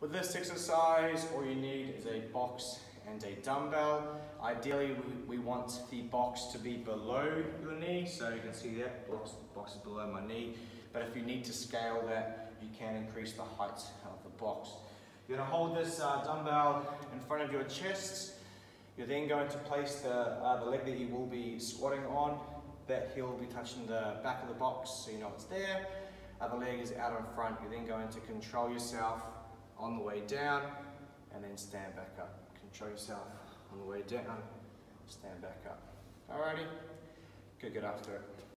With this exercise, all you need is a box and a dumbbell. Ideally, we, we want the box to be below your knee, so you can see that box, box is below my knee. But if you need to scale that, you can increase the height of the box. You're gonna hold this uh, dumbbell in front of your chest. You're then going to place the, uh, the leg that you will be squatting on. That heel will be touching the back of the box, so you know it's there. Other leg is out in front. You're then going to control yourself on the way down and then stand back up. Control yourself on the way down, stand back up. Alrighty, go get after it.